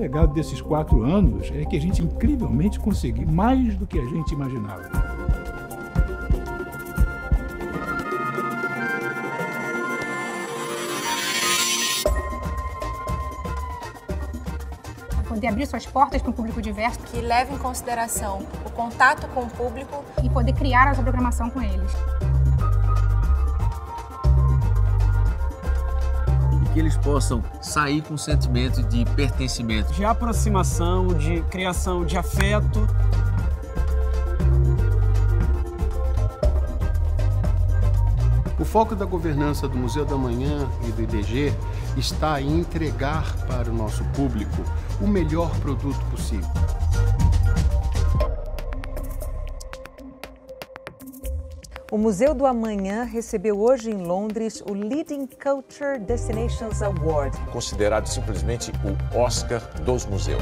legado desses quatro anos é que a gente incrivelmente conseguiu mais do que a gente imaginava. poder abrir suas portas para um público diverso. Que leve em consideração o contato com o público e poder criar a sua programação com eles. Que eles possam sair com um sentimento de pertencimento, de aproximação, de criação de afeto. O foco da governança do Museu da Manhã e do IDG está em entregar para o nosso público o melhor produto possível. O Museu do Amanhã recebeu hoje em Londres o Leading Culture Destinations Award. Considerado simplesmente o Oscar dos museus.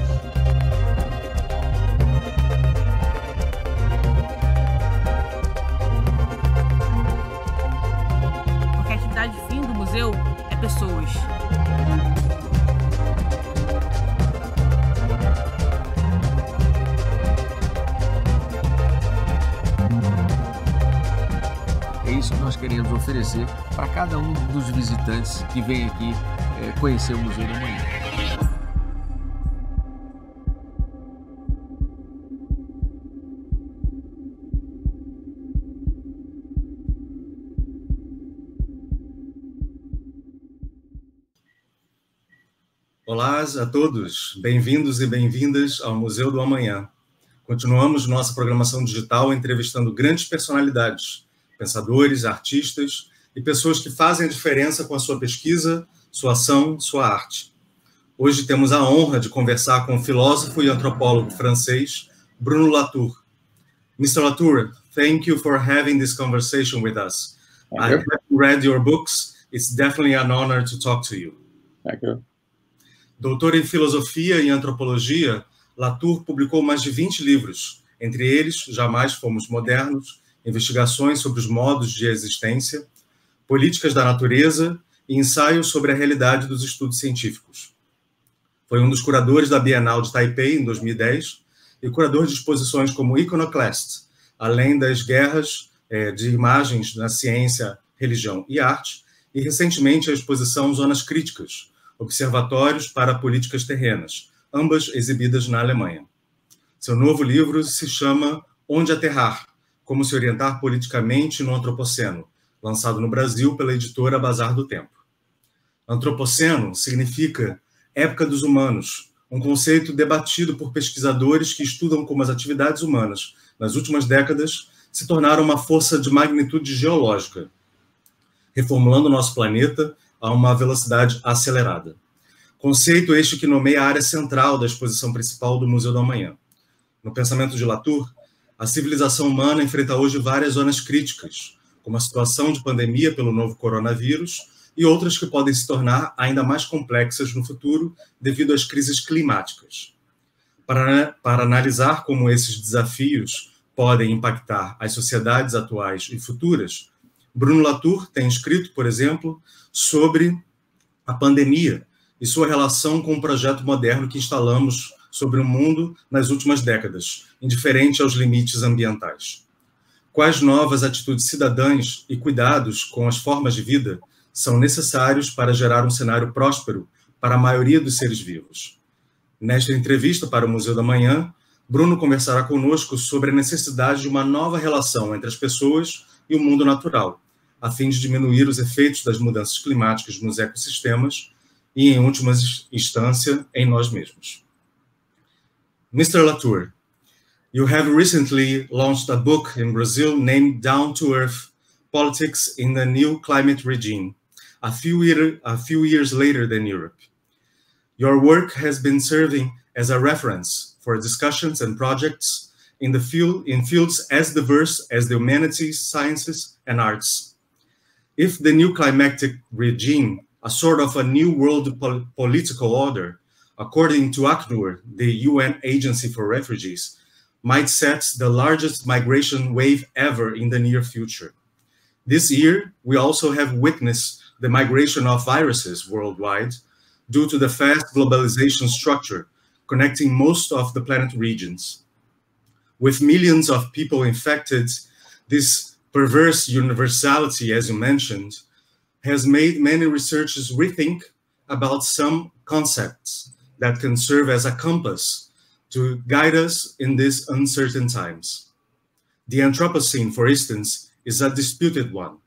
Para cada um dos visitantes que vem aqui é, conhecer o Museu da Manhã. Olá a todos, bem-vindos e bem-vindas ao Museu do Amanhã. Continuamos nossa programação digital entrevistando grandes personalidades pensadores, artistas e pessoas que fazem a diferença com a sua pesquisa, sua ação, sua arte. Hoje temos a honra de conversar com o filósofo e antropólogo francês Bruno Latour. Mr. Latour, thank you for having this conversation with us. I have read your books. It's definitely an honor to talk to you. Thank you. Doutor em filosofia e antropologia, Latour publicou mais de 20 livros, entre eles Jamais Fomos Modernos, investigações sobre os modos de existência, políticas da natureza e ensaios sobre a realidade dos estudos científicos. Foi um dos curadores da Bienal de Taipei em 2010 e curador de exposições como Iconoclast, além das guerras é, de imagens na ciência, religião e arte, e recentemente a exposição Zonas Críticas, Observatórios para Políticas Terrenas, ambas exibidas na Alemanha. Seu novo livro se chama Onde Aterrar, como se orientar politicamente no Antropoceno, lançado no Brasil pela editora Bazar do Tempo. Antropoceno significa época dos humanos, um conceito debatido por pesquisadores que estudam como as atividades humanas, nas últimas décadas, se tornaram uma força de magnitude geológica, reformulando nosso planeta a uma velocidade acelerada. Conceito este que nomeia a área central da exposição principal do Museu do Amanhã. No pensamento de Latour, a civilização humana enfrenta hoje várias zonas críticas, como a situação de pandemia pelo novo coronavírus e outras que podem se tornar ainda mais complexas no futuro devido às crises climáticas. Para, para analisar como esses desafios podem impactar as sociedades atuais e futuras, Bruno Latour tem escrito, por exemplo, sobre a pandemia e sua relação com o projeto moderno que instalamos sobre o mundo nas últimas décadas, indiferente aos limites ambientais. Quais novas atitudes cidadãs e cuidados com as formas de vida são necessários para gerar um cenário próspero para a maioria dos seres vivos? Nesta entrevista para o Museu da Manhã, Bruno conversará conosco sobre a necessidade de uma nova relação entre as pessoas e o mundo natural, a fim de diminuir os efeitos das mudanças climáticas nos ecossistemas e, em última instância, em nós mesmos. Mr. Latour, you have recently launched a book in Brazil named Down to Earth Politics in the New Climate Regime, a few, year, a few years later than Europe. Your work has been serving as a reference for discussions and projects in, the field, in fields as diverse as the humanities, sciences, and arts. If the new climatic regime, a sort of a new world pol political order, according to ACNUR, the UN Agency for Refugees, might set the largest migration wave ever in the near future. This year, we also have witnessed the migration of viruses worldwide due to the fast globalization structure connecting most of the planet regions. With millions of people infected, this perverse universality, as you mentioned, has made many researchers rethink about some concepts that can serve as a compass to guide us in these uncertain times. The Anthropocene, for instance, is a disputed one,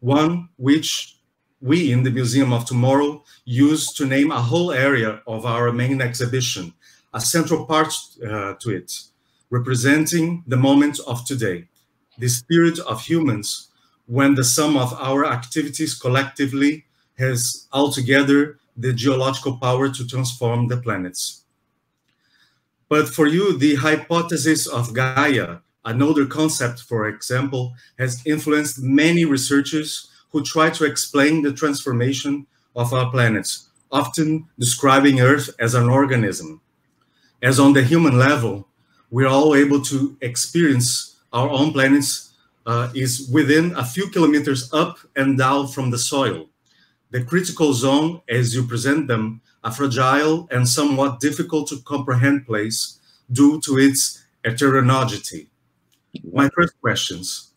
one which we in the Museum of Tomorrow use to name a whole area of our main exhibition, a central part uh, to it, representing the moment of today, the spirit of humans when the sum of our activities collectively has altogether the geological power to transform the planets. But for you, the hypothesis of Gaia, another concept, for example, has influenced many researchers who try to explain the transformation of our planets, often describing Earth as an organism. As on the human level, we're all able to experience our own planets uh, is within a few kilometers up and down from the soil. The critical zone, as you present them, a fragile and somewhat difficult to comprehend place due to its heterogeneity. My first questions.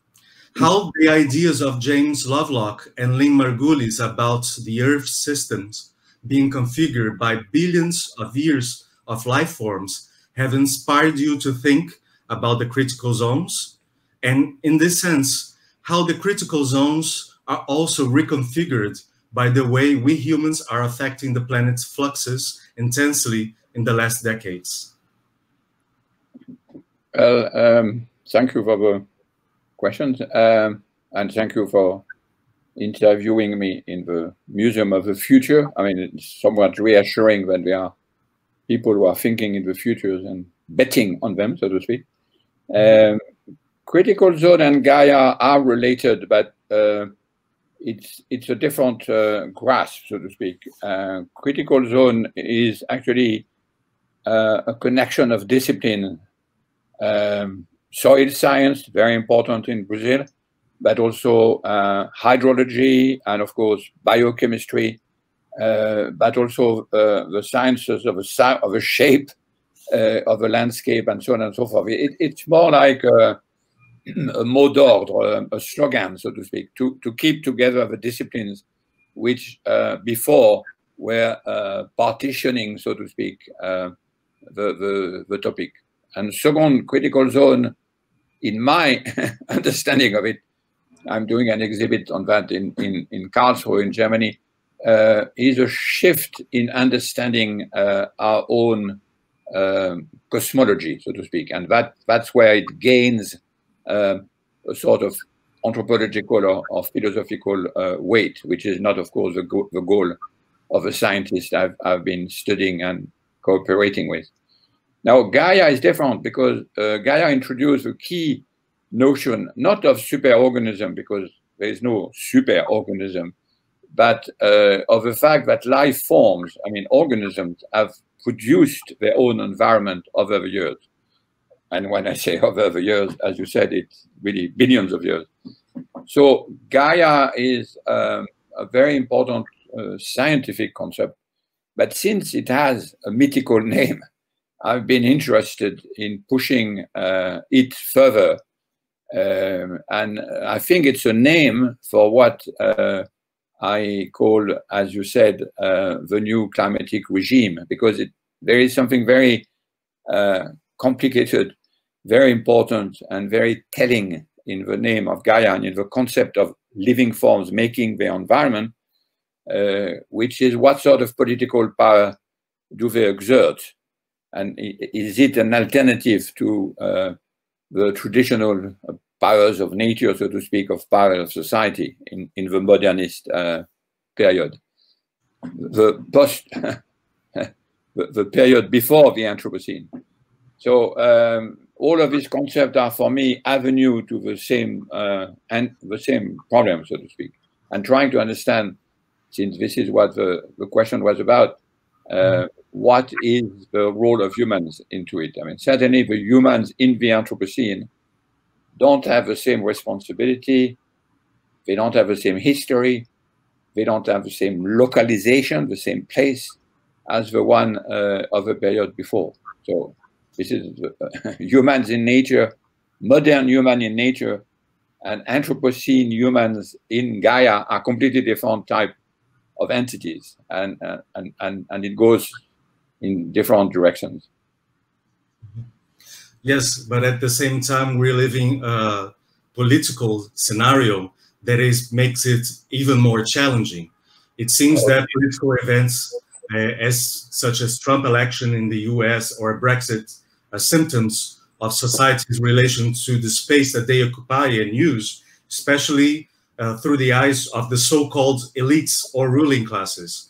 How the ideas of James Lovelock and Lynn Margulis about the Earth systems being configured by billions of years of life forms have inspired you to think about the critical zones? And in this sense, how the critical zones are also reconfigured by the way we humans are affecting the planet's fluxes intensely in the last decades? Well, um, thank you for the questions, um, and thank you for interviewing me in the Museum of the Future. I mean, it's somewhat reassuring that there are people who are thinking in the futures and betting on them, so to speak. Um, critical zone and Gaia are related, but uh, it's it's a different uh, grasp, so to speak. Uh, critical zone is actually uh, a connection of discipline. Um, soil science, very important in Brazil, but also uh, hydrology and of course biochemistry, uh, but also uh, the sciences of a, of a shape of a landscape and so on and so forth. It, it's more like mot d'ordre, a slogan, so to speak, to, to keep together the disciplines which uh, before were uh, partitioning, so to speak, uh, the, the, the, topic. And second critical zone, in my understanding of it, I'm doing an exhibit on that in, in, in Karlsruhe in Germany, uh, is a shift in understanding uh, our own um, cosmology, so to speak. And that, that's where it gains uh, a sort of anthropological or, or philosophical uh, weight, which is not, of course, the, go the goal of a scientist I've, I've been studying and cooperating with. Now, Gaia is different because uh, Gaia introduced a key notion, not of superorganism, because there is no superorganism, but uh, of the fact that life forms, I mean, organisms have produced their own environment over the years. And when I say over the years, as you said, it's really billions of years. So Gaia is um, a very important uh, scientific concept. But since it has a mythical name, I've been interested in pushing uh, it further. Um, and I think it's a name for what uh, I call, as you said, uh, the new climatic regime, because it, there is something very uh, complicated, very important, and very telling in the name of Gaia and in the concept of living forms making their environment, uh, which is what sort of political power do they exert? And is it an alternative to uh, the traditional powers of nature, so to speak, of power of society in, in the modernist uh, period? The post the, period before the Anthropocene. So um, all of these concepts are for me avenue to the same uh, and the same problem, so to speak, and trying to understand, since this is what the, the question was about, uh, what is the role of humans into it? I mean, certainly the humans in the Anthropocene don't have the same responsibility, they don't have the same history, they don't have the same localization, the same place, as the one uh, of the period before. So this is uh, humans in nature, modern human in nature, and Anthropocene humans in Gaia are completely different type of entities, and uh, and and and it goes in different directions. Yes, but at the same time, we're living a political scenario that is makes it even more challenging. It seems that political events, uh, as such as Trump election in the U.S. or Brexit, symptoms of society's relation to the space that they occupy and use, especially uh, through the eyes of the so-called elites or ruling classes.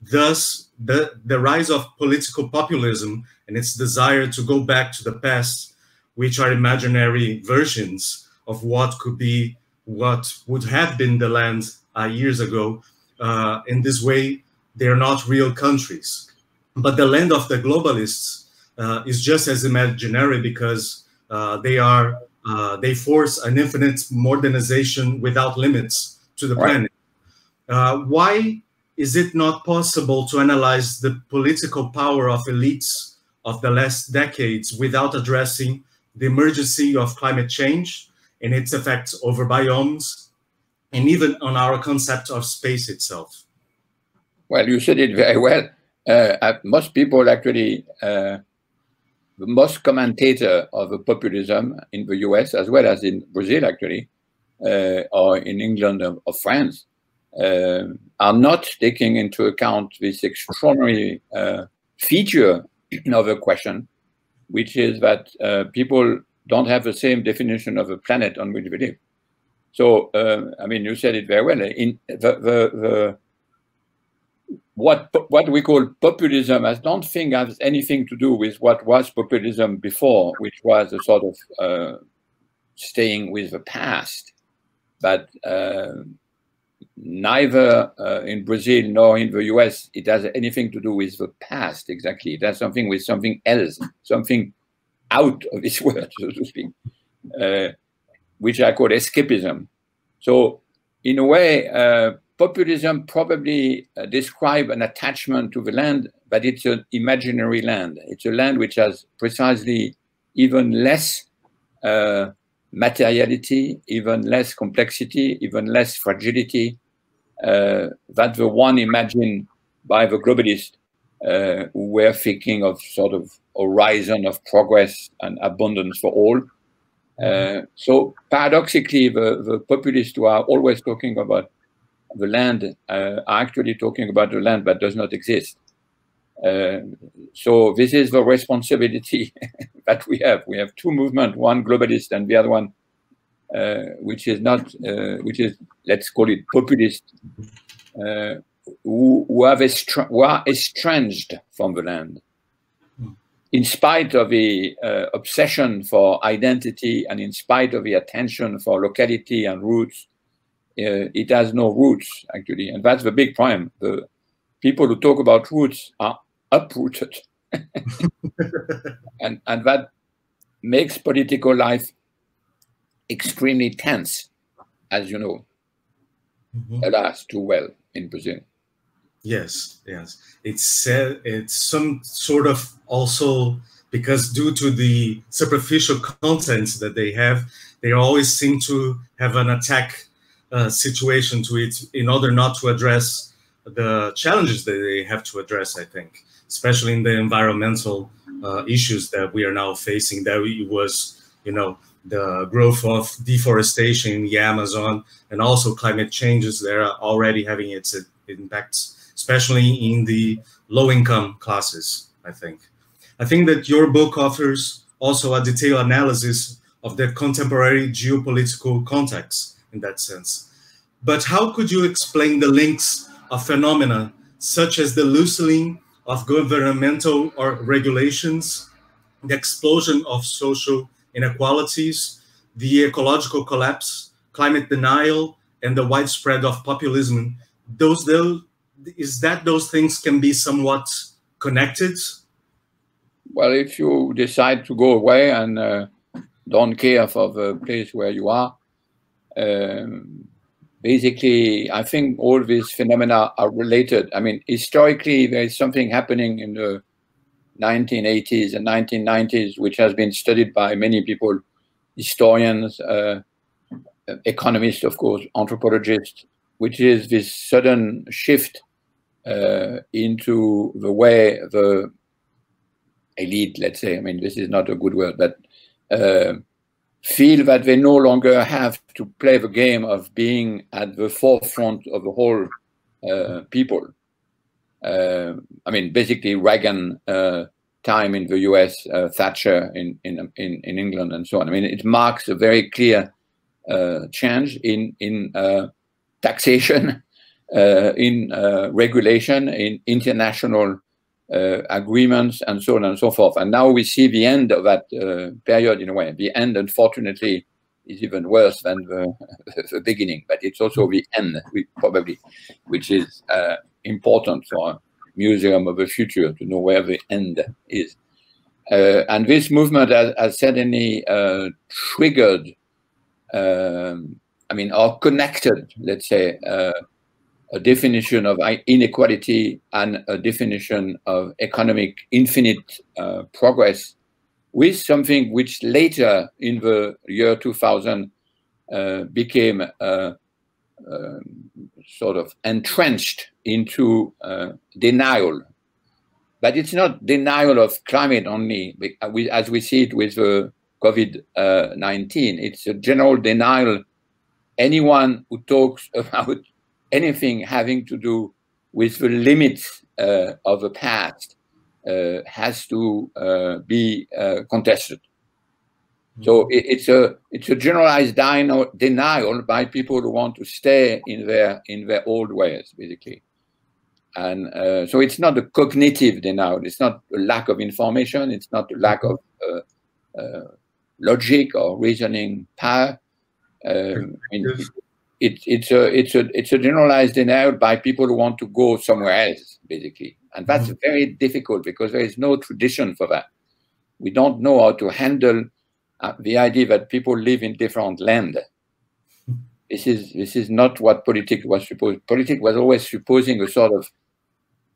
Thus, the, the rise of political populism and its desire to go back to the past, which are imaginary versions of what could be what would have been the land uh, years ago. Uh, in this way, they are not real countries. But the land of the globalists uh, is just as imaginary because uh, they are uh, they force an infinite modernization without limits to the planet. Uh, why is it not possible to analyze the political power of elites of the last decades without addressing the emergency of climate change and its effects over biomes and even on our concept of space itself? Well, you said it very well. Uh, most people actually uh, the most commentator of the populism in the US as well as in Brazil, actually, uh, or in England or, or France, uh, are not taking into account this extraordinary uh, feature of the question, which is that uh, people don't have the same definition of a planet on which we live. So, uh, I mean, you said it very well. In the, the, the what what we call populism, I don't think has anything to do with what was populism before, which was a sort of uh, staying with the past. But uh, neither uh, in Brazil nor in the US it has anything to do with the past exactly. It has something with something else, something out of this world, so to speak, uh, which I call escapism. So in a way uh, populism probably uh, describe an attachment to the land, but it's an imaginary land. It's a land which has precisely even less uh, materiality, even less complexity, even less fragility uh, than the one imagined by the globalists uh, who were thinking of sort of horizon of progress and abundance for all. Uh, so paradoxically, the, the populists who are always talking about the land uh, are actually talking about the land that does not exist. Uh, so this is the responsibility that we have. We have two movements, one globalist and the other one, uh, which is not, uh, which is, let's call it populist, uh, who, who, have who are estranged from the land. In spite of the uh, obsession for identity and in spite of the attention for locality and roots, it has no roots actually, and that's the big problem. The people who talk about roots are uprooted, and and that makes political life extremely tense, as you know. Mm-hmm. Alas, too well in Brazil. Yes, yes. It's uh, it's some sort of also because due to the superficial contents that they have, they always seem to have an attack uh, situation to it in order not to address the challenges that they have to address, I think, especially in the environmental uh, issues that we are now facing. That it was, you know, the growth of deforestation in the Amazon and also climate changes that are already having its impacts, especially in the low income classes, I think. I think that your book offers also a detailed analysis of the contemporary geopolitical context in that sense. But how could you explain the links of phenomena such as the loosening of governmental or regulations, the explosion of social inequalities, the ecological collapse, climate denial, and the widespread of populism? Those, those is that those things can be somewhat connected? Well, if you decide to go away and uh, don't care for the place where you are, um, basically, I think all these phenomena are related. I mean, historically, there is something happening in the 1980s and 1990s, which has been studied by many people, historians, uh, economists, of course, anthropologists, which is this sudden shift uh, into the way the elite, let's say, I mean, this is not a good word, but uh, feel that they no longer have to play the game of being at the forefront of the whole uh, people. Uh, I mean, basically Reagan uh, time in the U.S., uh, Thatcher in, in, in in England, and so on. I mean, it marks a very clear uh, change in in uh, taxation, in regulation, in international agreements and so on and so forth. And now we see the end of that uh, period in a way. The end, unfortunately, is even worse than the, the beginning, but it's also the end, probably, which is uh, important for a museum of the future to know where the end is. Uh, and this movement has, has suddenly uh, triggered, um, I mean, or connected, let's say, uh, a definition of inequality and a definition of economic infinite uh, progress with something which later in the year 2000 uh, became uh, um, sort of entrenched into uh, denial. But it's not denial of climate only, as we see it with the COVID-19. it's a general denial. Anyone who talks about anything having to do with the limits uh, of the past uh, has to uh, be uh, contested. Mm-hmm. So it, it's a it's a generalized dino, denial by people who want to stay in their in their old ways, basically. And uh, so it's not a cognitive denial. It's not a lack of information. It's not a lack of uh, logic or reasoning power. Um, I mean, it, it's a it's a it's a generalized denial by people who want to go somewhere else, basically, and that's mm -hmm. very difficult because there is no tradition for that. We don't know how to handle uh, the idea that people live in different land. This is this is not what politics was supposed. Politics was always supposing a sort of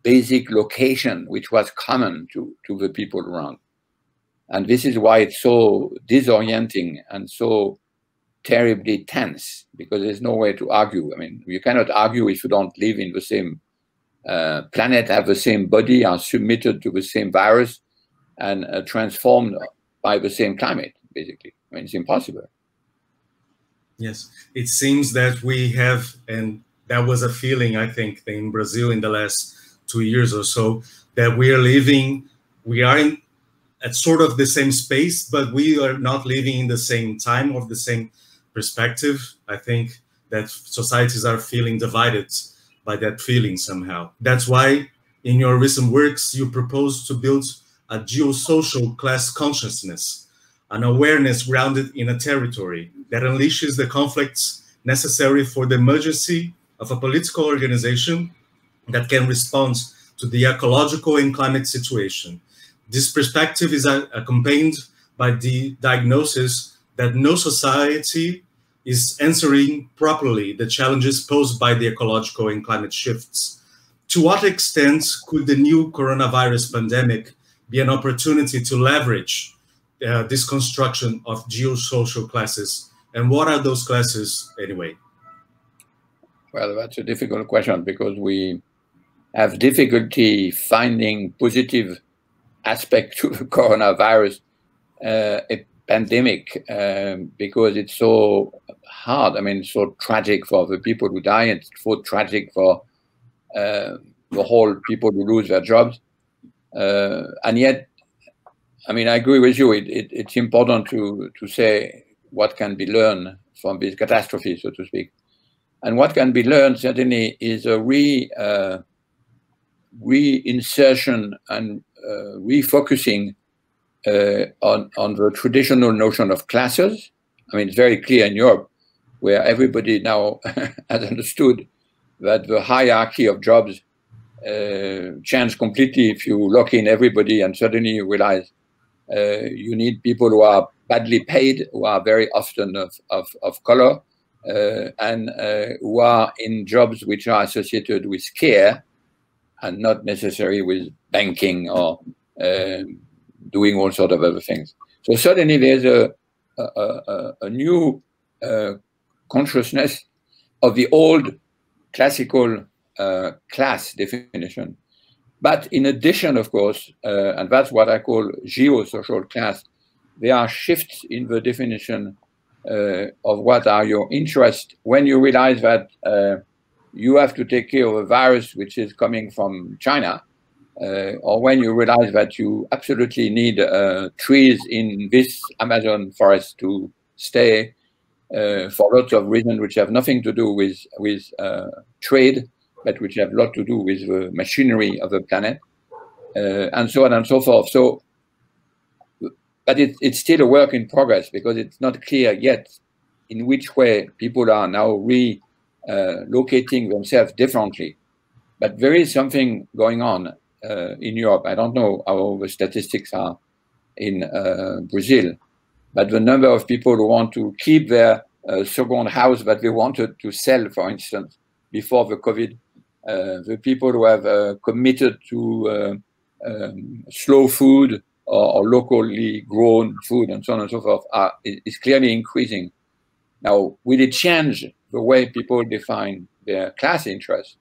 basic location which was common to to the people around, and this is why it's so disorienting and so terribly tense because there's no way to argue. I mean, you cannot argue if you don't live in the same uh, planet, have the same body, are submitted to the same virus, and uh, transformed by the same climate, basically. I mean, it's impossible. Yes, it seems that we have, and that was a feeling, I think, in Brazil in the last two years or so, that we are living, we are in at sort of the same space, but we are not living in the same time or the same perspective. I think that societies are feeling divided by that feeling somehow. That's why in your recent works, you propose to build a geosocial class consciousness, an awareness grounded in a territory that unleashes the conflicts necessary for the emergency of a political organization that can respond to the ecological and climate situation. This perspective is accompanied by the diagnosis that no society is answering properly the challenges posed by the ecological and climate shifts. To what extent could the new coronavirus pandemic be an opportunity to leverage uh, this construction of geosocial classes? And what are those classes anyway? Well, that's a difficult question because we have difficulty finding positive aspect to the coronavirus. Uh, it pandemic um, because it's so hard. I mean, so tragic for the people who die. It's so tragic for uh, the whole people who lose their jobs. Uh, and yet, I mean, I agree with you. It, it, it's important to to say what can be learned from this catastrophe, so to speak. And what can be learned certainly is a re uh, reinsertion and uh, refocusing uh, on, on the traditional notion of classes. I mean, it's very clear in Europe, where everybody now has understood that the hierarchy of jobs uh, changed completely if you lock in everybody and suddenly you realize uh, you need people who are badly paid, who are very often of, of, of color, uh, and uh, who are in jobs which are associated with care and not necessarily with banking or uh, doing all sort of other things. So suddenly there's a, a, a, a new uh, consciousness of the old classical uh, class definition. But in addition, of course, uh, and that's what I call geosocial class, there are shifts in the definition uh, of what are your interests when you realize that uh, you have to take care of a virus which is coming from China, uh, or when you realize that you absolutely need uh, trees in this Amazon forest to stay uh, for lots of reasons which have nothing to do with with uh, trade, but which have a lot to do with the machinery of the planet, and so on and so forth. So but it, it's still a work in progress because it's not clear yet in which way people are now relocating uh, themselves differently. But there is something going on uh, in Europe. I don't know how the statistics are in uh, Brazil, but the number of people who want to keep their uh, second house that they wanted to sell, for instance, before the COVID, uh, the people who have uh, committed to um, slow food, or, or, locally grown food and so on and so forth are, is clearly increasing. Now, will it change the way people define their class interests?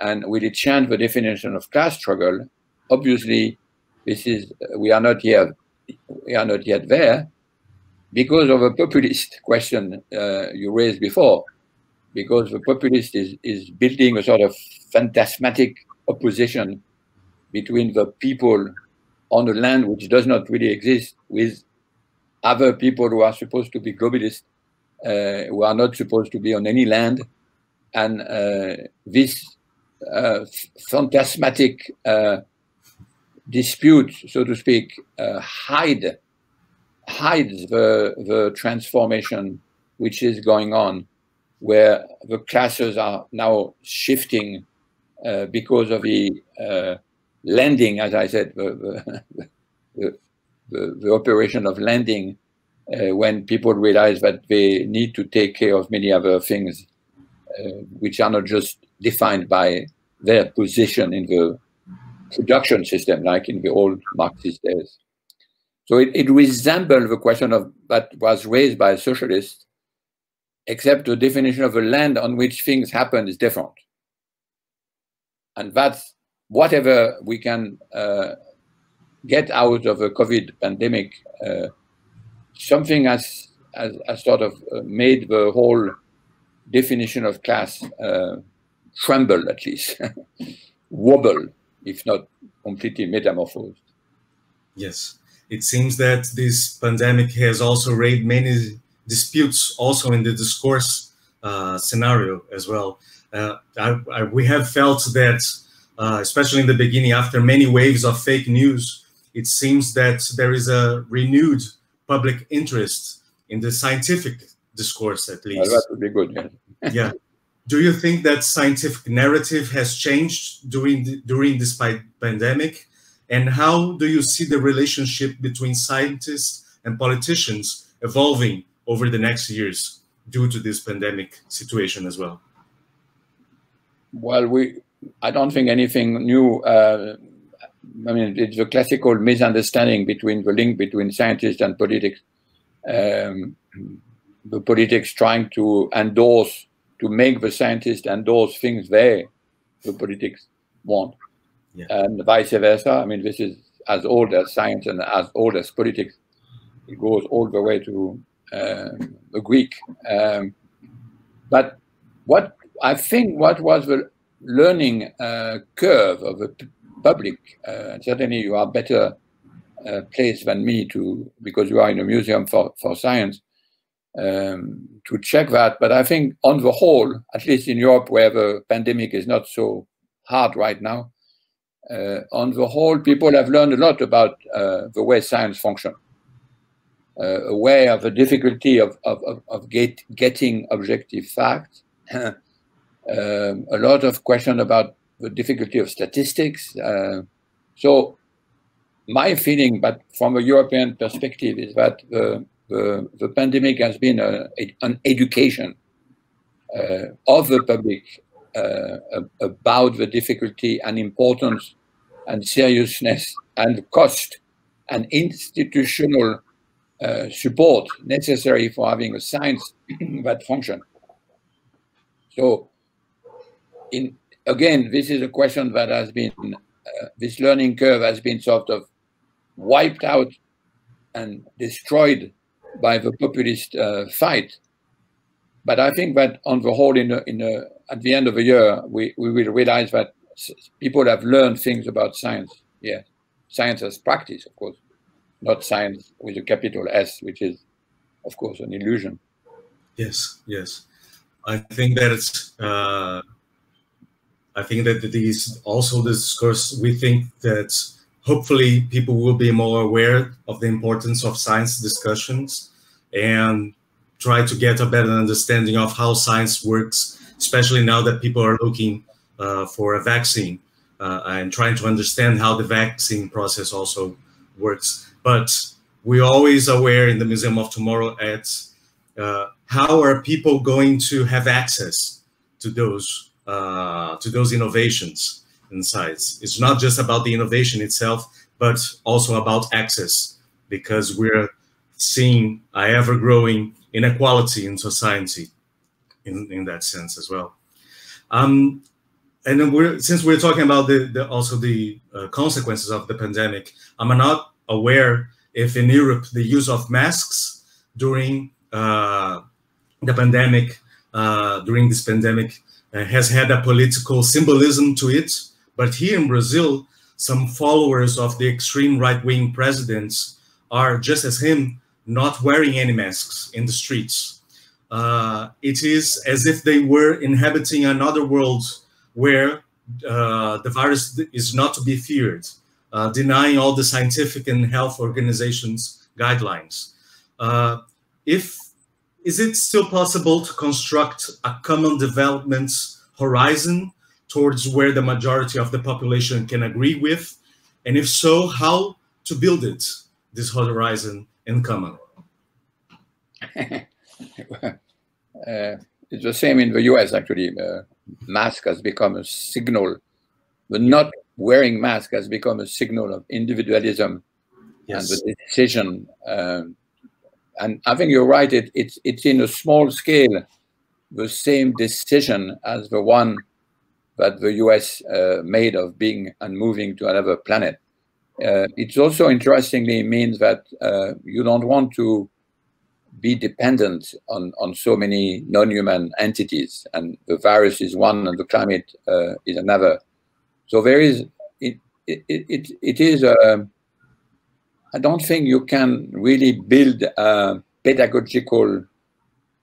And will it change the definition of class struggle? Obviously, this is we are not yet we are not yet there because of a populist question uh, you raised before. Because the populist is is building a sort of phantasmatic opposition between the people on a land which does not really exist with other people who are supposed to be globalists, uh, who are not supposed to be on any land. And uh, this phantasmatic uh, dispute, so to speak, uh, hide hides the, the transformation which is going on, where the classes are now shifting uh, because of the lending, as I said, the, the, the, the operation of lending, uh, when people realize that they need to take care of many other things, uh, which are not just defined by their position in the production system, like in the old Marxist days. So it, it resembles the question of that was raised by socialists, except the definition of the land on which things happen is different. And that's whatever we can uh, get out of the COVID pandemic, uh, something has, has, has, sort of uh, made the whole definition of class uh, tremble, at least, wobble, if not completely metamorphosed. Yes, it seems that this pandemic has also raised many disputes also in the discourse uh, scenario as well. Uh, I, I, we have felt that uh, especially in the beginning, after many waves of fake news, it seems that there is a renewed public interest in the scientific discourse, at least. That would be good. Yeah. yeah. Do you think that scientific narrative has changed during the, during this pandemic? And how do you see the relationship between scientists and politicians evolving over the next years due to this pandemic situation as well? Well, we I don't think anything new. Uh, I mean, it's a classical misunderstanding between the link between scientists and politics. Um, the politics trying to endorse, to make the scientists endorse things they, the politics, want, yeah. and vice versa. I mean, this is as old as science and as old as politics. It goes all the way to uh, the Greek. Um, but what I think what was the learning uh, curve of the public. Uh, certainly, you are better uh, placed than me to because you are in a museum for for science um, to check that. But I think, on the whole, at least in Europe, where the pandemic is not so hard right now, uh, on the whole, people have learned a lot about uh, the way science functions. Uh, aware of the difficulty of, of, of, of get, getting objective facts, um, a lot of question about the difficulty of statistics. Uh, so my feeling, but from a European perspective, is that the, the, pandemic has been a, an education uh, of the public uh, about the difficulty and importance and seriousness and cost and institutional uh, support necessary for having a science that function. So, in again, this is a question that has been uh, this learning curve has been sort of wiped out and destroyed by the populist uh, fight. But I think that on the whole, in a, in a, at the end of the year, we, we will realize that people have learned things about science. Yeah, science as practice, of course, not science with a capital S, which is, of course, an illusion. Yes, yes. I think that it's. Uh, I think that these also this discourse. We think that hopefully people will be more aware of the importance of science discussions and try to get a better understanding of how science works, especially now that people are looking uh, for a vaccine uh, and trying to understand how the vaccine process also works. But we're always aware in the Museum of Tomorrow at uh, how are people going to have access to those uh, to those innovations in science. It's not just about the innovation itself, but also about access, because we're seeing a ever-growing inequality in society in, in that sense as well. Um, and we're, since we're talking about the, the also the uh, consequences of the pandemic, I'm not aware if in Europe the use of masks during uh, the pandemic, uh, during this pandemic, uh, has had a political symbolism to it. But here in Brazil, some followers of the extreme right-wing presidents are just as him, not wearing any masks in the streets. Uh, it is as if they were inhabiting another world where uh, the virus is not to be feared, uh, denying all the scientific and health organizations' guidelines. Uh, if is it still possible to construct a common development horizon towards where the majority of the population can agree with? And if so, how to build it, this horizon in common? uh, it's the same in the US, actually. Uh, mask has become a signal. The not wearing mask has become a signal of individualism yes. and the decision um, and I think you're right. It, it's it's in a small scale, the same decision as the one that the U.S. Uh, made of being and moving to another planet. Uh, it also interestingly means that uh, you don't want to be dependent on, on so many non-human entities, and the virus is one, and the climate uh, is another. So there is it it it, it is a um, I don't think you can really build a pedagogical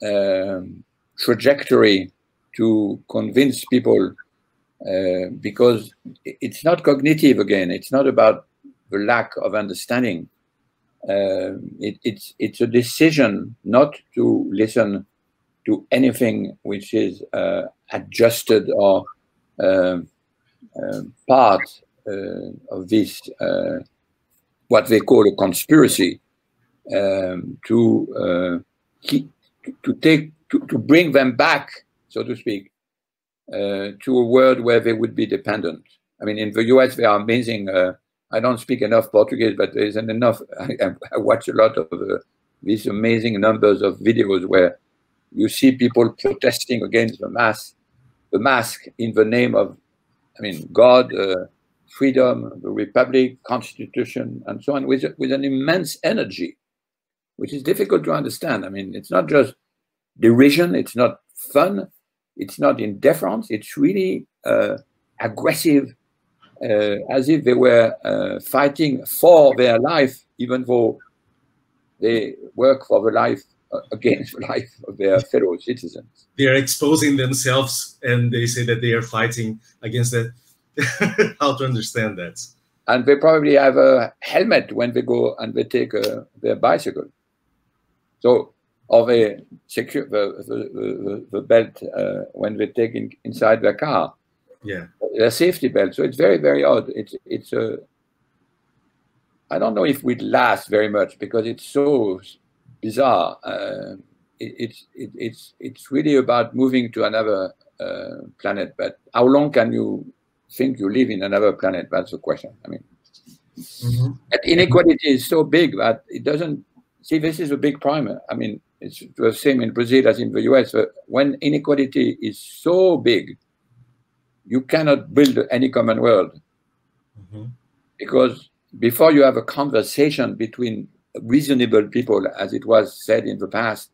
um, trajectory to convince people uh, because it's not cognitive again. It's not about the lack of understanding. Uh, it, it's it's a decision not to listen to anything which is uh, adjusted or um, um, part uh, of this uh, what they call a conspiracy um, to keep, to take to, to bring them back, so to speak, uh, to a world where they would be dependent. I mean, in the US, they are amazing. Uh, I don't speak enough Portuguese, but there isn't enough. I, I watch a lot of uh, these amazing numbers of videos where you see people protesting against the mask, the mask in the name of, I mean, God, uh, freedom, the republic, constitution, and so on, with, with an immense energy, which is difficult to understand. I mean, it's not just derision, it's not fun, it's not in indifference, it's really uh, aggressive, uh, as if they were uh, fighting for their life, even though they work for the life uh, against the life of their fellow citizens. They are exposing themselves and they say that they are fighting against the how to understand that. And they probably have a helmet when they go and they take uh, their bicycle. So, or a secure the, the, the, the belt uh, when they take in, inside the car. Yeah. Their safety belt. So it's very, very odd. It's, it's a, uh, don't know if we'd last very much because it's so bizarre. Uh, it, it's it, it's it's really about moving to another uh, planet. But how long can you think you live in another planet? That's the question. I mean, mm-hmm. inequality is so big that it doesn't. See, this is a big problem. I mean, it's the same in Brazil as in the US. When inequality is so big, you cannot build any common world mm-hmm. because before you have a conversation between reasonable people, as it was said in the past,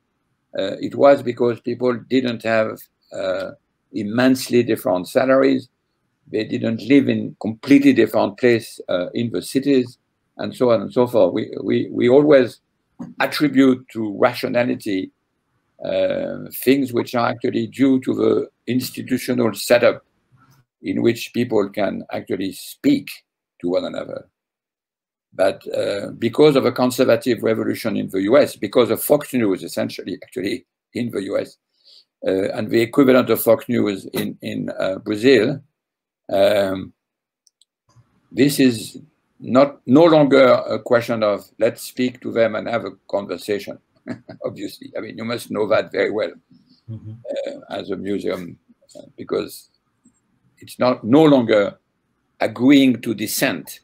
uh, it was because people didn't have uh, immensely different salaries. They didn't live in completely different place uh, in the cities, and so on and so forth. We we we always attribute to rationality uh, things which are actually due to the institutional setup in which people can actually speak to one another. But uh, because of a conservative revolution in the US, because of Fox News, essentially, actually, in the US, uh, and the equivalent of Fox News in, in uh, Brazil, um, this is not no longer a question of let's speak to them and have a conversation. Obviously, I mean, you must know that very well mm -hmm. as a museum, uh, because it's not no longer agreeing to dissent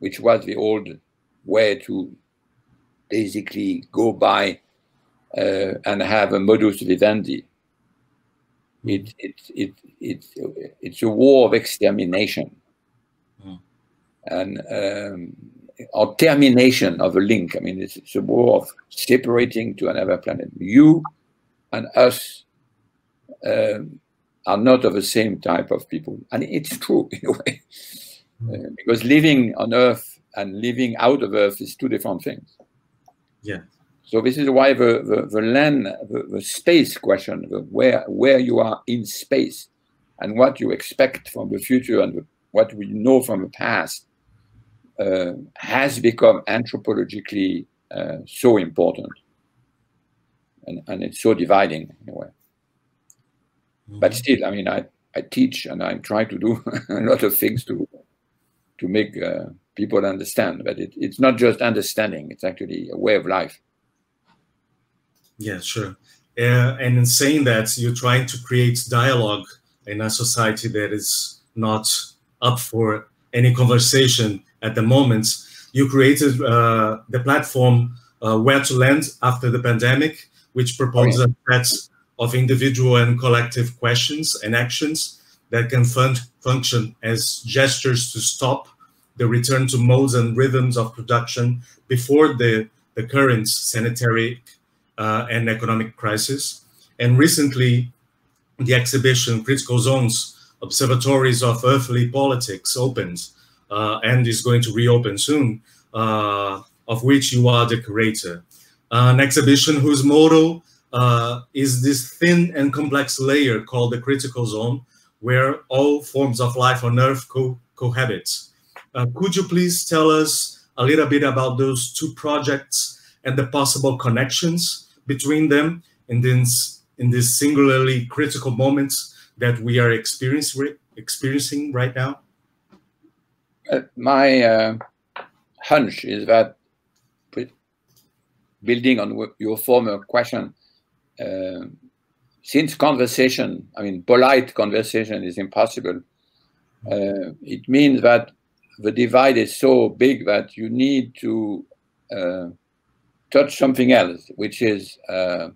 which was the old way to basically go by uh, and have a modus vivendi. It, it, it, it, it's a war of extermination. And um, or termination of a link. I mean, it's, it's, a war of separating to another planet. You and us um, are not of the same type of people. And it's true in a way. Uh, because living on Earth and living out of Earth is two different things. Yeah. So this is why the, the, the land, the, the, space question, the where where you are in space, and what you expect from the future and what we know from the past, uh, has become anthropologically uh, so important, and and it's so dividing in a way. Mm -hmm. But still, I mean, I I teach and I try to do a lot of things to to make uh, people understand. But it, it's not just understanding; it's actually a way of life. Yeah, sure. Uh, and in saying that, you're trying to create dialogue in a society that is not up for any conversation at the moment. You created uh, the platform uh, Where to Land after the pandemic, which proposes yeah. a set of individual and collective questions and actions that can fun function as gestures to stop the return to modes and rhythms of production before the, the current sanitary uh, and economic crisis. And recently, the exhibition Critical Zones, Observatories of Earthly Politics opened and is going to reopen soon, uh, of which you are the curator. an exhibition whose motto uh, is this thin and complex layer called the critical zone, where all forms of life on Earth co cohabit. Uh, could you please tell us a little bit about those two projects and the possible connections between them in this, in this singularly critical moments that we are experiencing right now? Uh, my uh, hunch is that building on your former question, uh, since conversation, I mean, polite conversation is impossible, uh, it means that the divide is so big that you need to uh, touch something else, which is uh,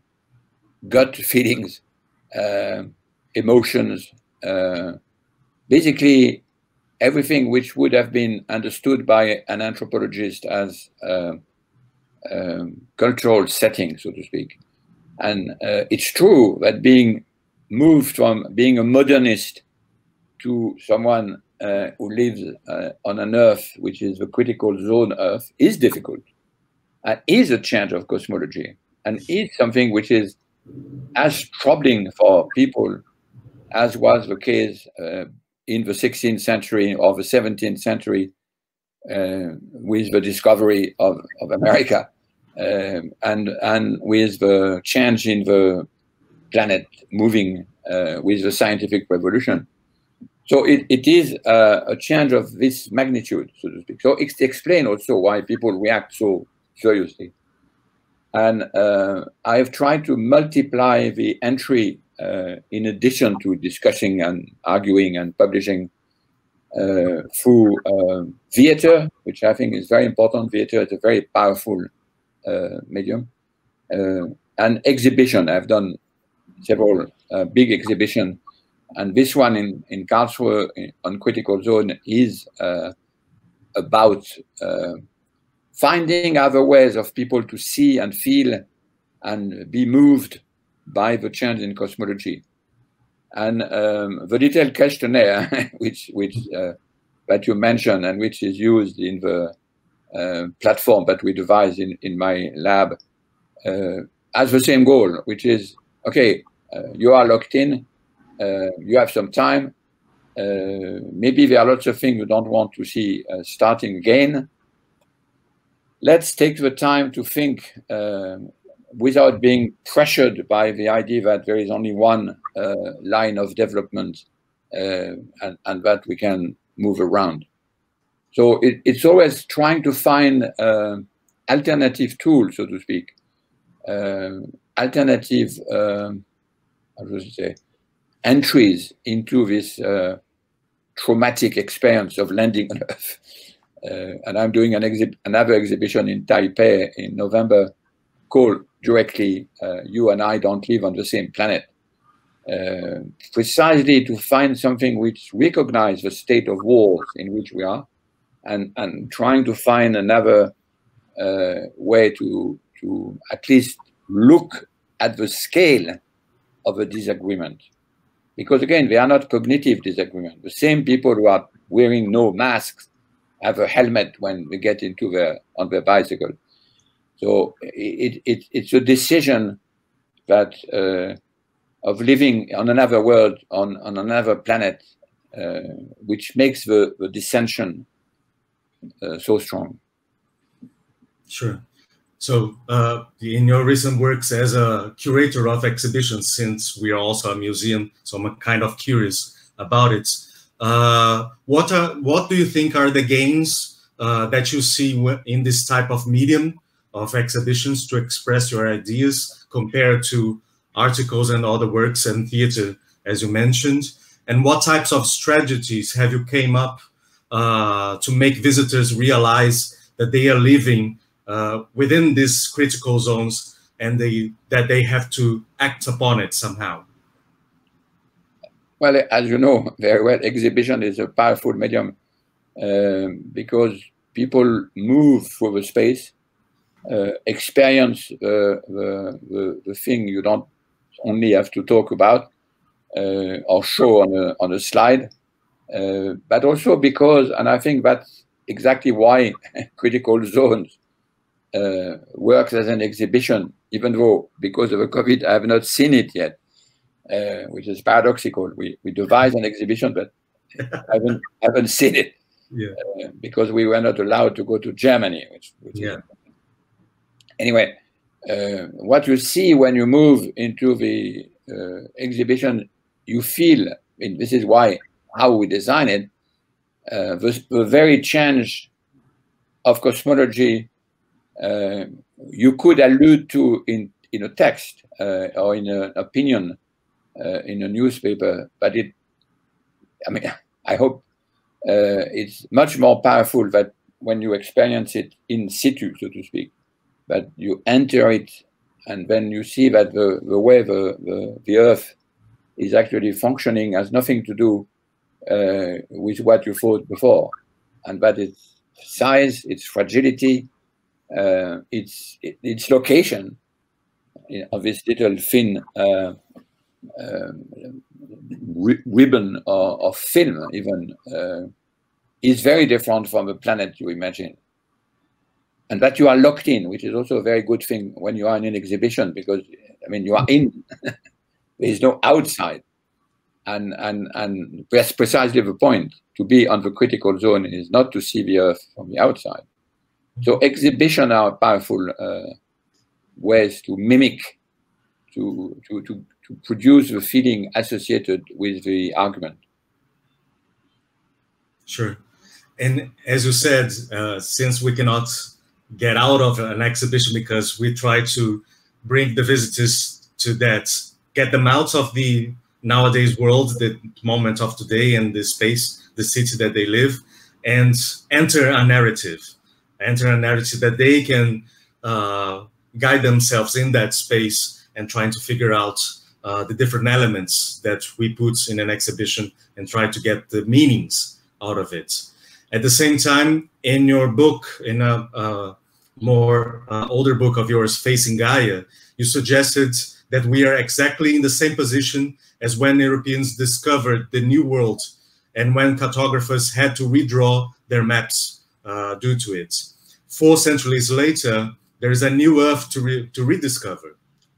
gut feelings, uh, emotions, basically everything which would have been understood by an anthropologist as uh, um, cultural setting, so to speak. And uh, it's true that being moved from being a modernist to someone uh, who lives uh, on an Earth which is the critical zone Earth is difficult and is a change of cosmology and is something which is as troubling for people as was the case uh, in the 16th century or the 17th century uh, with the discovery of, of America um, and, and with the change in the planet moving uh, with the scientific revolution. So it, it is uh, a change of this magnitude, so to speak. So it explains also why people react so seriously. And uh, I've tried to multiply the entry in addition to discussing and arguing and publishing uh, through uh, theater, which I think is very important. Theater is a very powerful uh, medium. Uh, and exhibition. I've done several big exhibition, and this one in in Karlsruhe on Critical Zone is about finding other ways of people to see and feel and be moved by the change in cosmology. And um, the detailed questionnaire, which which uh, that you mentioned and which is used in the uh, platform that we devised in in my lab, uh, has the same goal, which is okay. Uh, you are locked in. Uh, you have some time. Maybe there are lots of things you don't want to see starting again let's take the time to think uh, without being pressured by the idea that there is only one uh, line of development uh, and, and, that we can move around. So it, it's always trying to find uh, alternative tools, so to speak, uh, alternative, um, how should I say, entries into this uh, traumatic experience of landing on Earth. And I'm doing an exhi another exhibition in Taipei in November called directly uh, You and I Don't Live on the Same Planet. Uh, precisely to find something which recognizes the state of wars in which we are and, and trying to find another uh, way to, to at least look at the scale of a disagreement. Because again, they are not cognitive disagreement. The same people who are wearing no masks have a helmet when we get into the on the bicycle. So it, it it's a decision that uh, of living on another world, on, on another planet, uh, which makes the, the dissension uh, so strong. Sure. So, uh, in your recent works as a curator of exhibitions, since we are also a museum, so I'm kind of curious about it. Uh, what are what do you think are the gains uh, that you see in this type of medium of exhibitions to express your ideas compared to articles and other works and theater, as you mentioned? And what types of strategies have you came up uh, to make visitors realize that they are living uh, within these critical zones and they, that they have to act upon it somehow? Well, as you know very well, exhibition is a powerful medium uh, because people move through the space, experience uh, the, the, the, thing you don't only have to talk about uh, or show on a, on a slide, uh, but also because, and I think that's exactly why Critical Zones uh, works as an exhibition, even though because of the COVID, I have not seen it yet uh, which is paradoxical. We we devised an exhibition, but haven't haven't seen it yeah. uh, because we were not allowed to go to Germany. Which, which yeah. Anyway, uh, what you see when you move into the uh, exhibition, you feel. And this is why how we design it. Uh, the, the, very change of cosmology uh, you could allude to in in a text or in an opinion uh, in a newspaper, but it, I mean, I hope uh, it's much more powerful that when you experience it in situ, so to speak, that you enter it and then you see that the, the way the, the, the earth is actually functioning has nothing to do uh, with what you thought before. And that its size, its fragility, uh, its, its location of this little thin uh, um, ribbon of, of, film even uh, is very different from the planet you imagine. And that you are locked in, which is also a very good thing when you are in an exhibition, because I mean you are in. there is no outside. And and and that's precisely the point. To be on the critical zone is not to see the earth from the outside. So exhibition are powerful uh, ways to mimic, to to to to produce the feeling associated with the argument. Sure. And as you said, uh, since we cannot get out of an exhibition because we try to bring the visitors to that, get them out of the nowadays world, the moment of today and the space, the city that they live, and enter a narrative, enter a narrative that they can uh, guide themselves in that space and trying to figure out uh, the different elements that we put in an exhibition and try to get the meanings out of it. At the same time, in your book, in a, a more uh, older book of yours, Facing Gaia, you suggested that we are exactly in the same position as when Europeans discovered the New World and when cartographers had to redraw their maps uh, due to it. Four centuries later, there is a new Earth to, re to rediscover,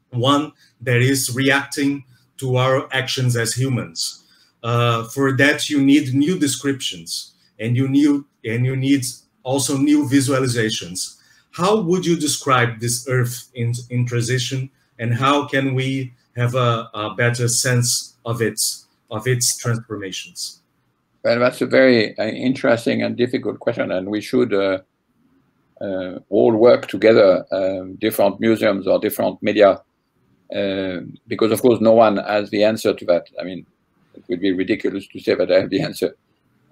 one that is reacting to our actions as humans. Uh, for that, you need new descriptions and you need, and you need also new visualizations. How would you describe this Earth in, in transition and how can we have a, a better sense of its, of its transformations? Well, that's a very uh, interesting and difficult question, and we should uh, uh, all work together, um, different museums or different media, uh, because of course no one has the answer to that. I mean, it would be ridiculous to say that I have the answer.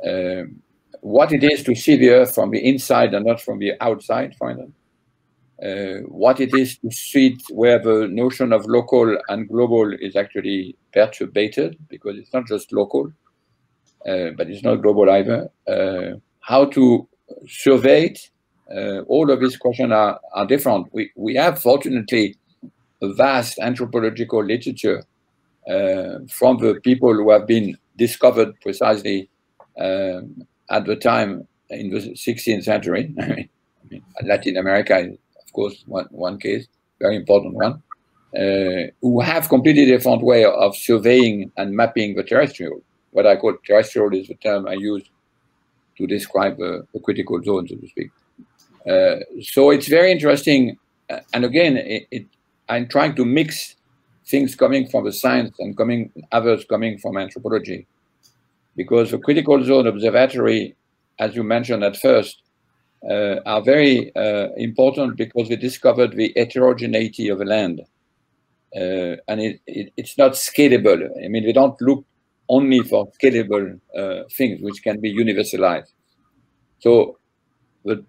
Um, what it is to see the Earth from the inside and not from the outside, finally. Uh, what it is to see it where the notion of local and global is actually perturbated, because it's not just local, uh, but it's not global either. Uh, how to survey it, uh, all of these questions are, are different. We, we have, fortunately, a vast anthropological literature uh, from the people who have been discovered precisely um, at the time in the 16th century. I mean, Latin America is, of course, one, one case, very important one, uh, who have completely different way of surveying and mapping the terrestrial. What I call terrestrial is the term I use to describe uh, a critical zone, so to speak. Uh, so it's very interesting. Uh, and again, it, it, I'm trying to mix things coming from the science and coming others coming from anthropology. Because the critical zone observatory, as you mentioned at first, uh, are very uh, important because we discovered the heterogeneity of the land. Uh, and it, it, it's not scalable. I mean, we don't look only for scalable uh, things which can be universalized. So the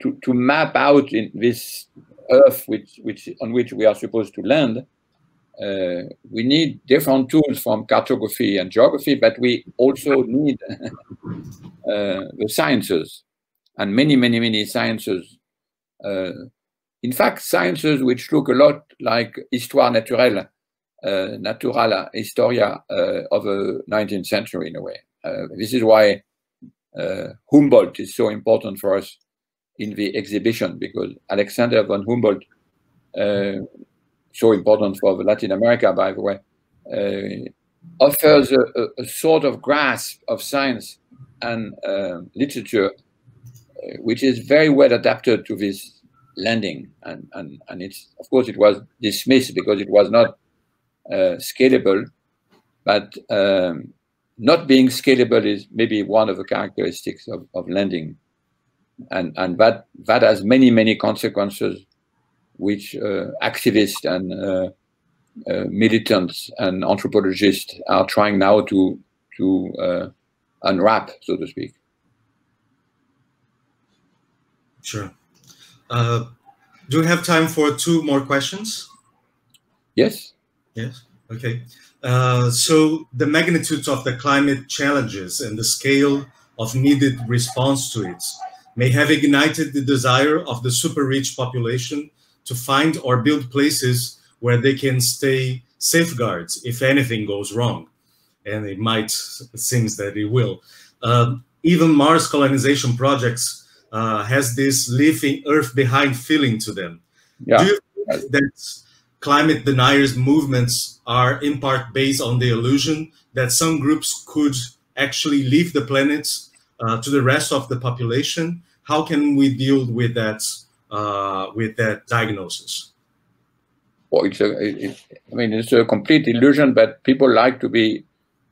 to, to map out in this earth which, which, on which we are supposed to land, uh, we need different tools from cartography and geography, but we also need uh, the sciences and many, many, many sciences. Uh, in fact, sciences which look a lot like histoire naturelle, uh, naturale, historia uh, of the 19th century in a way. Uh, this is why Humboldt is so important for us in the exhibition because Alexander von Humboldt, so important for Latin America, by the way, uh, offers a, a, sort of grasp of science and uh, literature, uh, which is very well adapted to this landing. And, and, and it's, of course, it was dismissed because it was not uh, scalable, but um, not being scalable is maybe one of the characteristics of, of landing and and that that has many many consequences, which uh, activists and uh, uh, militants and anthropologists are trying now to to uh, unwrap, so to speak. Sure. Uh, do we have time for two more questions? Yes. Yes. Okay. Uh, so the magnitude of the climate challenges and the scale of needed response to it may have ignited the desire of the super rich population to find or build places where they can stay safeguards if anything goes wrong. And it might, it seems that it will. Uh, even Mars colonization projects uh, has this leaving Earth behind feeling to them. Yeah. Do you think that climate deniers movements are in part based on the illusion that some groups could actually leave the planet uh, to the rest of the population. How can we deal with that uh, with that diagnosis? Well, it's a, it, I mean, it's a complete illusion, but people like to be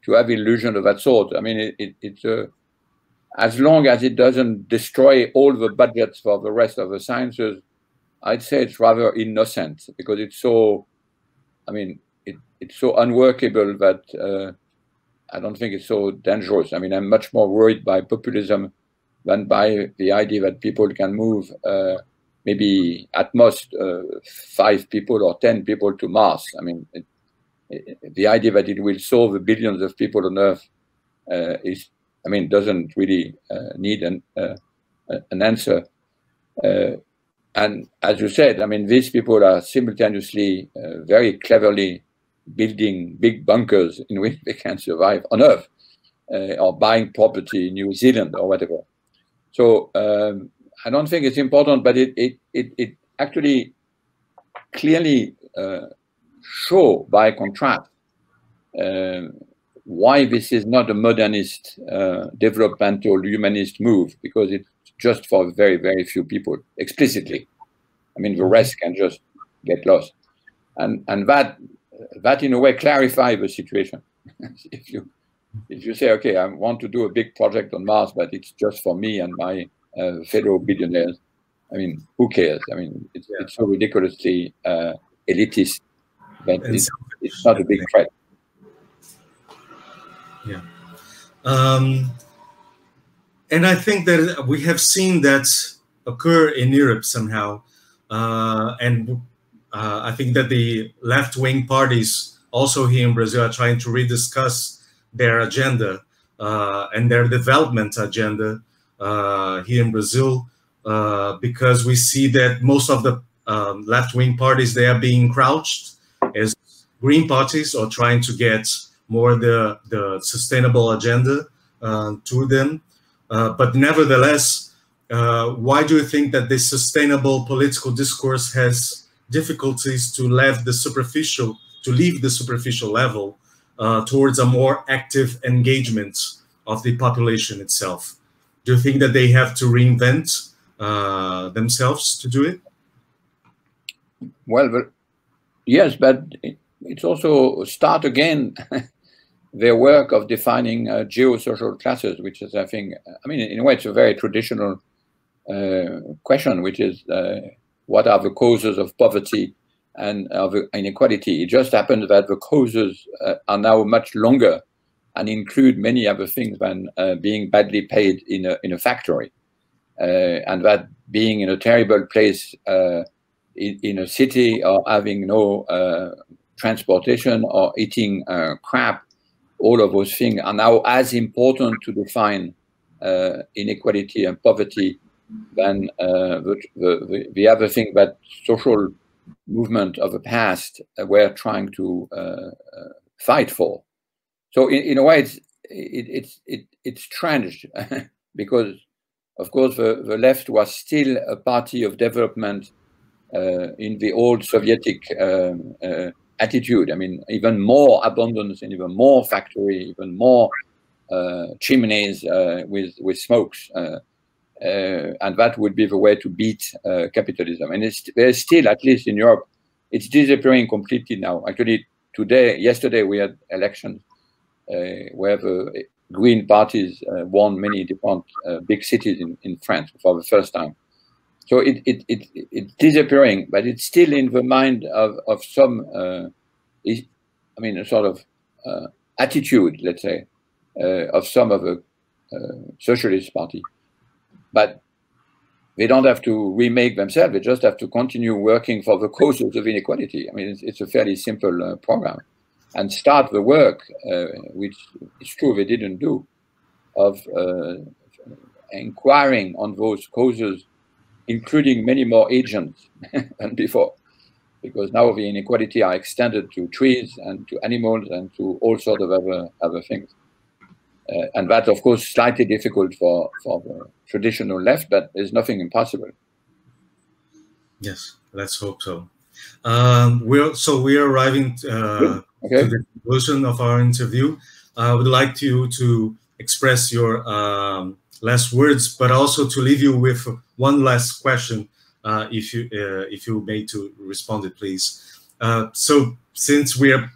to have illusion of that sort. I mean, it, it, it's a as long as it doesn't destroy all the budgets for the rest of the sciences, I'd say it's rather innocent because it's so, I mean, it, it's so unworkable that uh, I don't think it's so dangerous. I mean, I'm much more worried by populism than by the idea that people can move uh, maybe at most uh, five people or 10 people to Mars. I mean, it, it, the idea that it will solve billions of people on Earth uh, is, I mean, doesn't really uh, need an, uh, an answer. Uh, and as you said, I mean, these people are simultaneously very cleverly building big bunkers in which they can survive on Earth, uh, or buying property in New Zealand or whatever. So um, I don't think it's important, but it it it, it actually clearly uh, show by contrast uh, why this is not a modernist, uh, developmental, humanist move, because it's just for very, very few people explicitly. I mean, the rest can just get lost. And, and that that in a way clarify the situation. if you if you say, okay, I want to do a big project on Mars, but it's just for me and my uh, fellow billionaires. I mean, who cares? I mean, it's, yeah. it's so ridiculously uh, elitist that it's, it's, not a big threat. Yeah. Um, and I think that we have seen that occur in Europe somehow. Uh, and uh, I think that the left-wing parties also here in Brazil are trying to rediscuss their agenda uh, and their development agenda here in Brazil uh, because we see that most of the um, left-wing parties they are being crouched as green parties or trying to get more the the sustainable agenda uh, to them. Uh, but nevertheless, why do you think that this sustainable political discourse has difficulties to leave the superficial to leave the superficial level uh, towards a more active engagement of the population itself. Do you think that they have to reinvent uh, themselves to do it? Well, yes, but it's also start again their work of defining uh, geosocial classes, which is, I think, I mean, in a way, it's a very traditional uh, question, which is uh, what are the causes of poverty and of inequality. It just happens that the causes uh, are now much longer and include many other things than uh, being badly paid in a, in a factory. Uh, and that being in a terrible place uh, in, in, a city or having no uh, transportation or eating uh, crap, all of those things are now as important to define inequality and poverty than uh, the, the, the, other thing that social movement of the past uh, were trying to uh, fight for. So in, in a way, it's it, it's it, it's strange because, of course, the, the left was still a party of development uh, in the old Sovietic um, uh, attitude. I mean, even more abundance and even more factory, even more uh, chimneys with with smokes. Uh, and that would be the way to beat uh, capitalism. And it's, there's still, at least in Europe, it's disappearing completely now. Actually, today, yesterday, we had elections uh, where the green parties won many different big cities in, in France for the first time. So it, it, it, it's disappearing, but it's still in the mind of, of some, uh, I mean, a sort of uh, attitude, let's say, uh, of some of the socialist party but they don't have to remake themselves. They just have to continue working for the causes of inequality. I mean, it's, it's a fairly simple uh, program. And start the work, uh, which it's true they didn't do, of uh, inquiring on those causes, including many more agents than before. Because now the inequality are extended to trees and to animals and to all sorts of other, other things. Uh, and that's, of course, slightly difficult for, for the traditional left, but there's nothing impossible. Yes, let's hope so. Um, we're, so we are arriving uh, okay. to the conclusion of our interview. I would like you to express your um, last words, but also to leave you with one last question, uh, if you uh, if you may to respond it, please. Uh, so since we are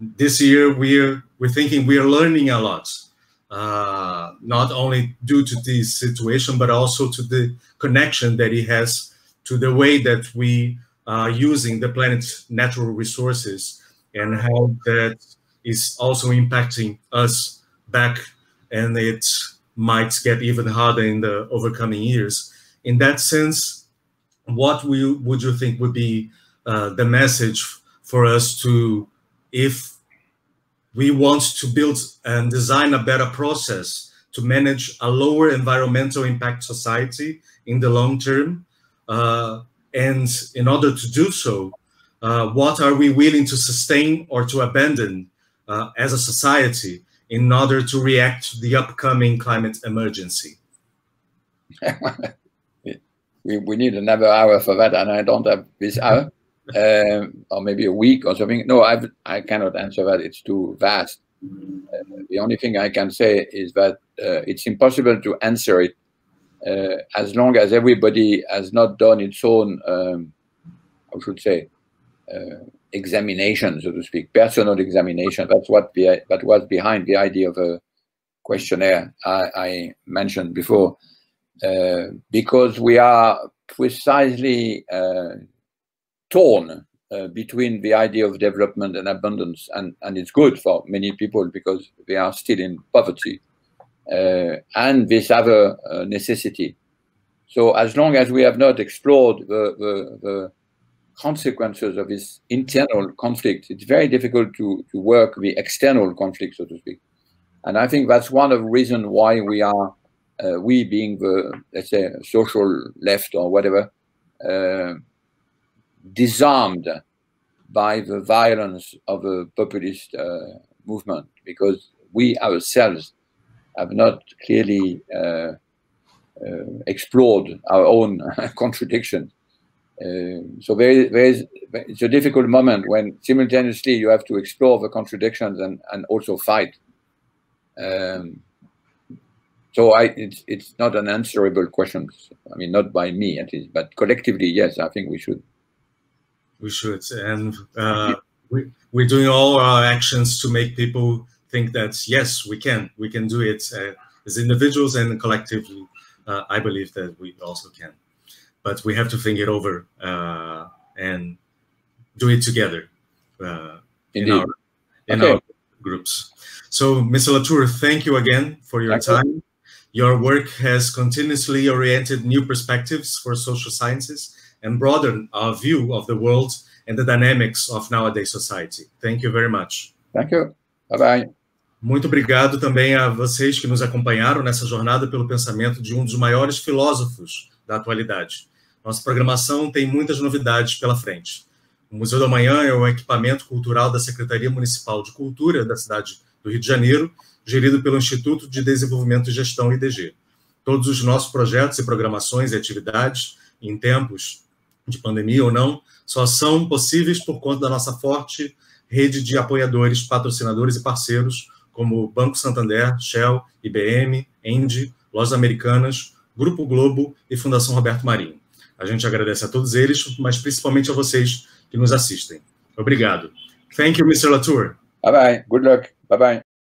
this year, we're we're thinking we are learning a lot uh, not only due to this situation, but also to the connection that it has to the way that we using the planet's natural resources and how that is also impacting us back and it might get even harder in the overcoming years. In that sense, what we, would you think would be uh, the message for us to, if we want to build and design a better process to manage a lower environmental impact society in the long term. Uh, and in order to do so, uh, what are we willing to sustain or to abandon uh, as a society in order to react to the upcoming climate emergency? we, we need another hour for that, and I don't have this hour um, or maybe a week or something. No, I've, I cannot answer that. It's too vast. Uh, the only thing I can say is that uh, it's impossible to answer it as long as everybody has not done its own, um, I should say, uh, examination, so to speak, personal examination. That's what the, that was behind the idea of a questionnaire I, I mentioned before, uh, because we are precisely uh, torn uh, between the idea of development and abundance, and, and it's good for many people because they are still in poverty, uh, and this other uh, necessity. So as long as we have not explored the, the, the, consequences of this internal conflict, it's very difficult to, to work the external conflict, so to speak. And I think that's one of the reasons why we are, uh, we being the, let's say, social left or whatever, uh, disarmed by the violence of a populist uh, movement because we ourselves have not clearly uh, uh, explored our own contradiction. Uh, so it's a difficult moment when simultaneously you have to explore the contradictions and, and also fight. Um, so I, it's, it's not an answerable question. I mean, not by me at least, but collectively, yes, I think we should we should. And uh, we, we're doing all our actions to make people think that, yes, we can. We can do it uh, as individuals and collectively. Uh, I believe that we also can. But we have to think it over uh, and do it together uh, in our, in okay. our groups. So, Mr. Latour, thank you again for your time. You. Your work has continuously oriented new perspectives for social sciences and broadened our view of the world and the dynamics of nowadays society. Thank you very much. Thank you. Bye bye. Muito obrigado também a vocês que nos acompanharam nessa jornada pelo pensamento de um dos maiores filósofos da atualidade. Nossa programação tem muitas novidades pela frente. O Museu da Manhã é o equipamento cultural da Secretaria Municipal de Cultura da cidade do Rio de Janeiro, gerido pelo Instituto de Desenvolvimento e Gestão IDG. Todos os nossos projetos e programações e atividades, em tempos de pandemia ou não, só são possíveis por conta da nossa forte rede de apoiadores, patrocinadores e parceiros, como Banco Santander, Shell, IBM, Endy, Lojas Americanas, Grupo Globo e Fundação Roberto Marinho. A gente agradece a todos eles, mas principalmente a vocês que nos assistem. Obrigado. Thank you, Mr. Latour. Bye bye. Good luck. Bye bye.